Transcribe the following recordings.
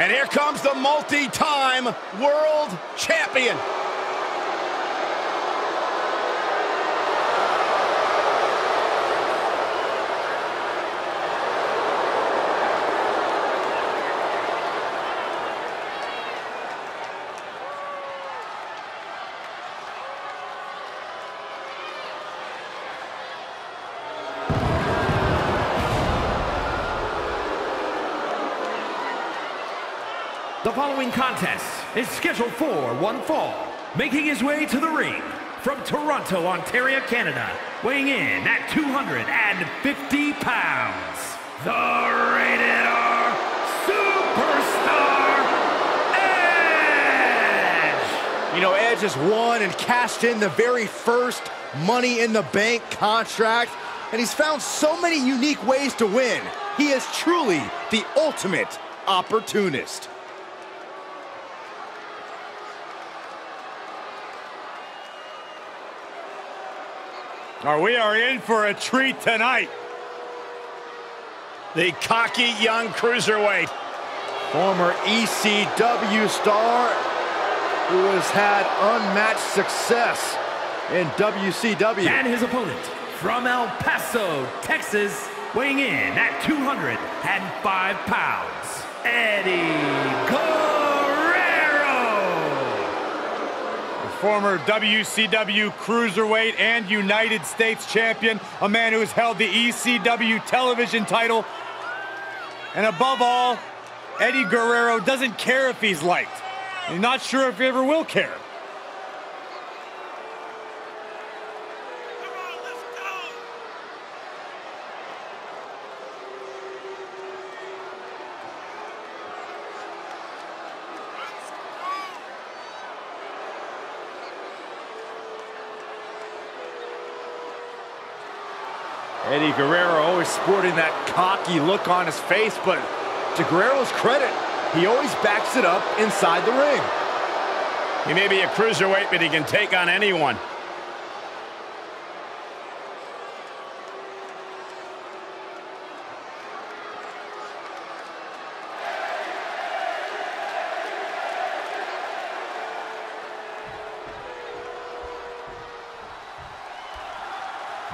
And here comes the multi-time world champion. Following contest is scheduled for one fall. Making his way to the ring from Toronto, Ontario, Canada, weighing in at 250 pounds, the Rated R Superstar Edge! You know, Edge has won and cashed in the very first Money in the Bank contract, and he's found so many unique ways to win. He is truly the ultimate opportunist. Or we are in for a treat tonight. The cocky young cruiserweight. Former ECW star who has had unmatched success in WCW. And his opponent from El Paso, Texas, weighing in at 205 pounds, Eddie! Former WCW Cruiserweight and United States Champion, a man who has held the ECW television title. And above all, Eddie Guerrero doesn't care if he's liked. He's not sure if he ever will care. Eddie Guerrero always sporting that cocky look on his face, but to Guerrero's credit, he always backs it up inside the ring. He may be a cruiserweight, but he can take on anyone.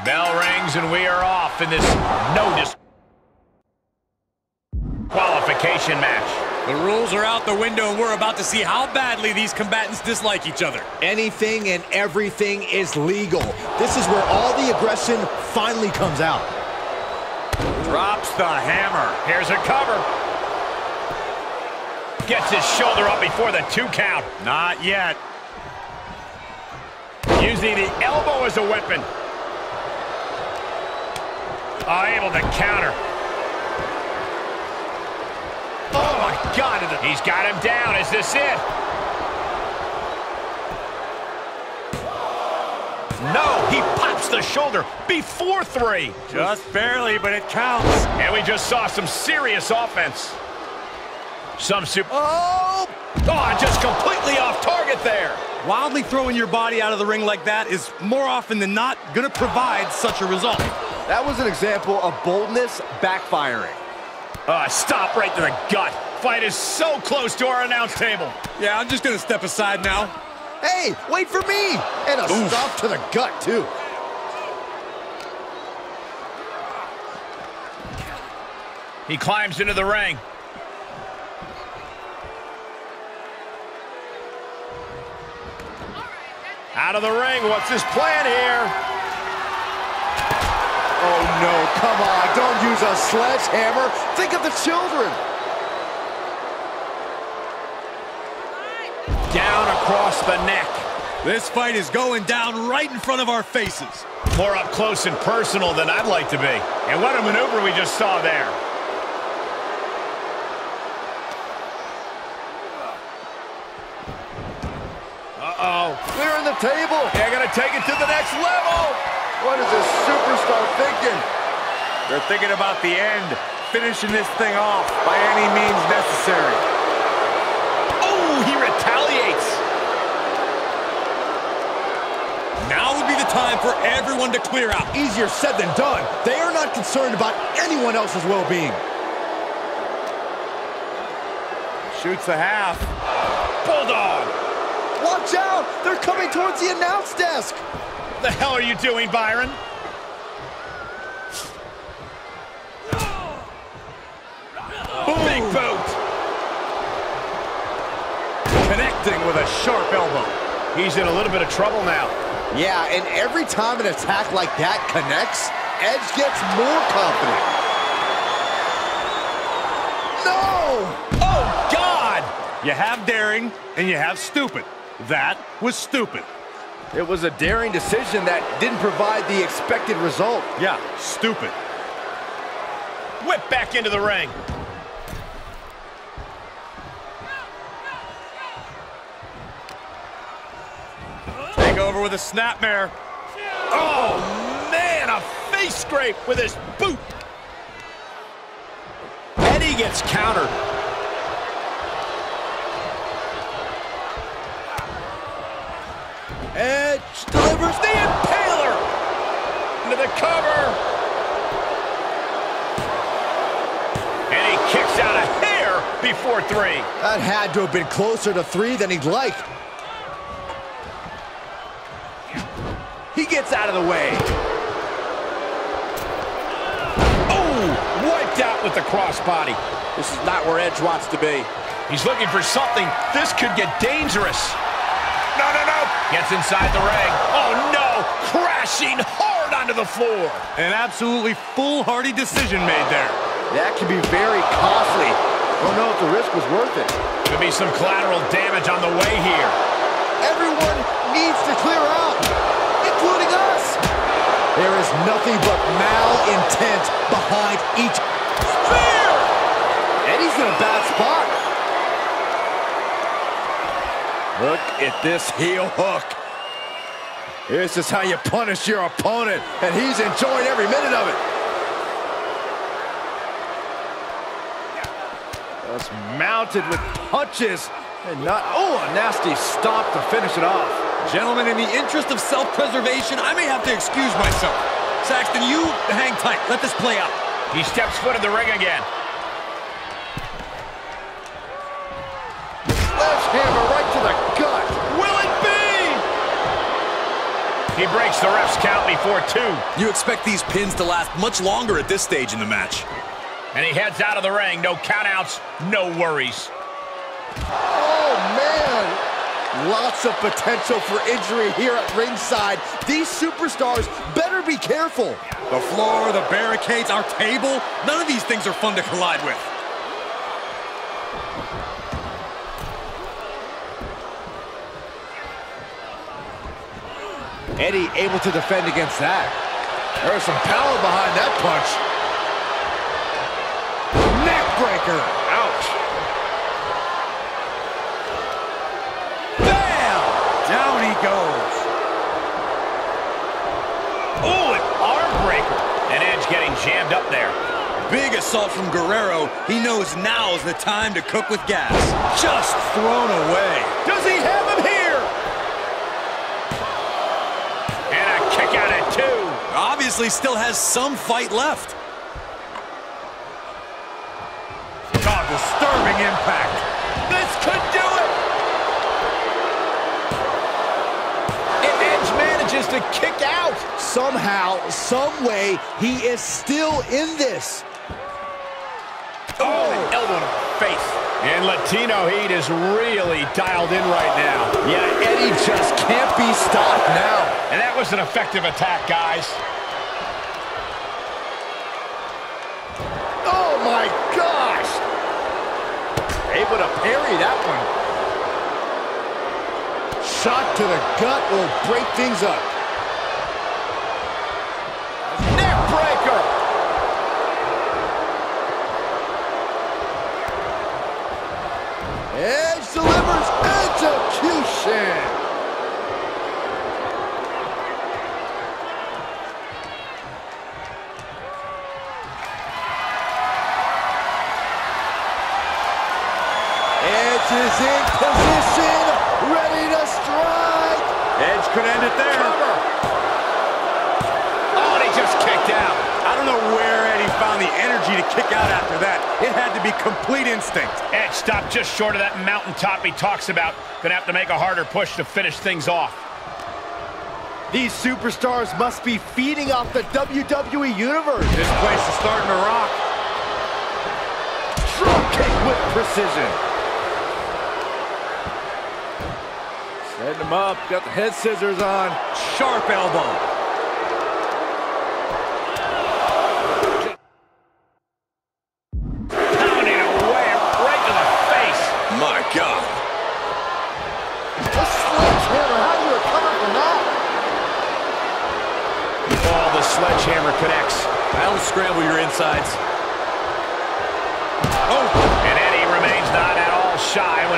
Bell rings and we are off in this no qualification match. The rules are out the window, and we're about to see how badly these combatants dislike each other. Anything and everything is legal. This is where all the aggression finally comes out. Drops the hammer. Here's a cover. Gets his shoulder up before the two count. Not yet. Using the elbow as a weapon. Able to counter. Oh, my God. He's got him down. Is this it? No, he pops the shoulder before three. Just barely, but it counts. And we just saw some serious offense. Some super... Oh! Oh, just completely off target there. Wildly throwing your body out of the ring like that is more often than not going to provide such a result. That was an example of boldness backfiring. Uh, stop right to the gut. Fight is so close to our announce table. Yeah, I'm just going to step aside now. Hey, wait for me! And a Oof. stop to the gut, too. He climbs into the ring. Out of the ring, what's his plan here? Oh no, come on, don't use a sledgehammer. Think of the children. Down across the neck. This fight is going down right in front of our faces. More up close and personal than I'd like to be. And what a maneuver we just saw there. Uh-oh. Clearing the table. They're going to take it to the next level. What is this superstar thinking? They're thinking about the end, finishing this thing off by any means necessary. Oh, he retaliates. Now would be the time for everyone to clear out. Easier said than done. They are not concerned about anyone else's well-being. Shoots a half. Bulldog! Watch out! They're coming towards the announce desk! What the hell are you doing, Byron? Big boot! Connecting with a sharp elbow. He's in a little bit of trouble now. Yeah, and every time an attack like that connects, Edge gets more confident. No! Oh, God! You have daring, and you have stupid. That was stupid. It was a daring decision that didn't provide the expected result. Yeah, stupid. Whip back into the ring. Take over with a snapmare. Oh, man, a face scrape with his boot. Eddie gets countered. Edge delivers the impaler into the cover. And he kicks out a hair before three. That had to have been closer to three than he'd like. He gets out of the way. Oh, wiped out with the crossbody. This is not where Edge wants to be. He's looking for something. This could get dangerous. Gets inside the ring. Oh, no. Crashing hard onto the floor. An absolutely foolhardy decision made there. That could be very costly. Don't know if the risk was worth it. Could be some collateral damage on the way here. Everyone needs to clear out, including us. There is nothing but malintent behind each spear. Eddie's in a bad spot. Look at this heel hook. This is how you punish your opponent, and he's enjoying every minute of it. Just mounted with punches and not, oh, a nasty stop to finish it off. Gentlemen, in the interest of self-preservation, I may have to excuse myself. Saxton, you hang tight. Let this play out. He steps foot in the ring again. Sledgehammer right to the gut. Will it be? He breaks the ref's count before two. You expect these pins to last much longer at this stage in the match. And he heads out of the ring. No countouts, no worries. Oh, man. Lots of potential for injury here at ringside. These superstars better be careful. The floor, the barricades, our table, none of these things are fun to collide with. Eddie able to defend against that. There's some power behind that punch. Neckbreaker. Ouch. Bam! Down he goes. Oh, an arm breaker. And Edge getting jammed up there. Big assault from Guerrero. He knows now is the time to cook with gas. Just thrown away. Does he Obviously still has some fight left. God, disturbing impact. This could do it. And Edge manages to kick out. Somehow, someway, he is still in this. Oh, an elbow to the face. And Latino Heat is really dialed in right now. Yeah, Eddie just can't be stopped now. And that was an effective attack, guys. Oh my gosh! Able to parry that one. Shot to the gut will break things up. Neck breaker. Edge delivers execution. Edge is in position, ready to strike. Edge could end it there. Cover. Oh, and he just kicked out. I don't know where Eddie found the energy to kick out after that. It had to be complete instinct. Edge stopped just short of that mountaintop he talks about. Gonna have to make a harder push to finish things off. These superstars must be feeding off the WWE Universe. This place is starting to rock. Drop kick with precision. Setting him up, got the head scissors on. Sharp elbow.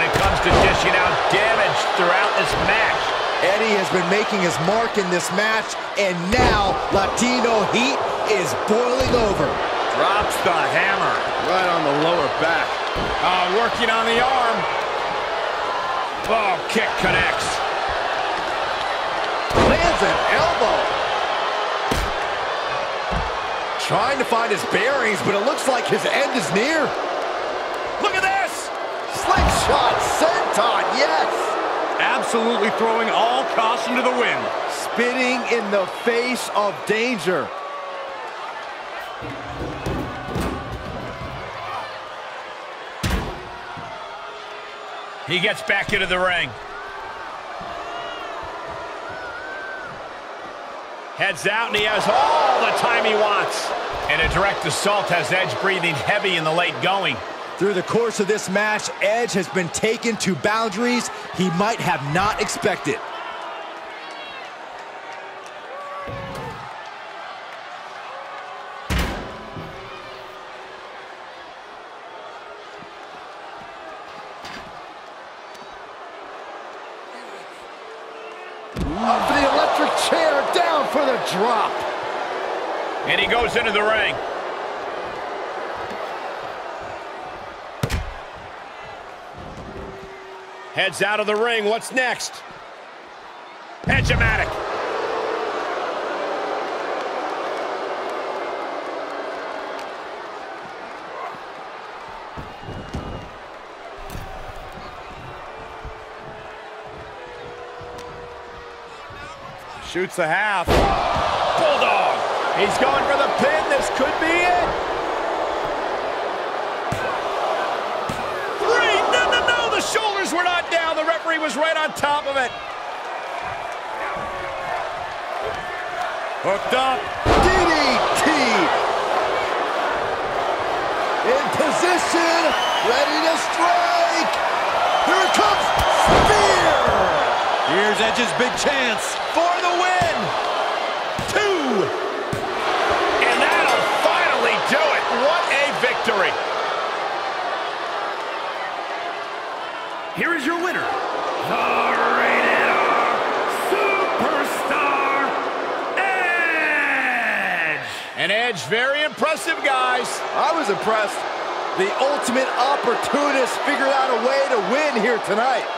It comes to dishing out damage throughout this match. Eddie has been making his mark in this match, and now Latino heat is boiling over. Drops the hammer. Right on the lower back. Oh, working on the arm. Oh, kick connects. Lands an elbow. Trying to find his bearings, but it looks like his end is near. Look at this. Slingshot senton, yes. Absolutely throwing all caution to the wind. Spitting in the face of danger. He gets back into the ring. Heads out, and he has all the time he wants. And a direct assault has Edge breathing heavy in the late going. Through the course of this match, Edge has been taken to boundaries he might have not expected. Up for the electric chair, down for the drop. And he goes into the ring. Heads out of the ring. What's next? Edge-o-matic. Shoots a half. Bulldog. He's going for the pin. This could be it. Referee was right on top of it. Hooked up. DDT! In position, ready to strike! Here it comes! Spear! Here's Edge's big chance. For the win. Two. And that'll finally do it. What a victory. Here is your winner, And Edge, very impressive, guys. I was impressed. The ultimate opportunist figured out a way to win here tonight.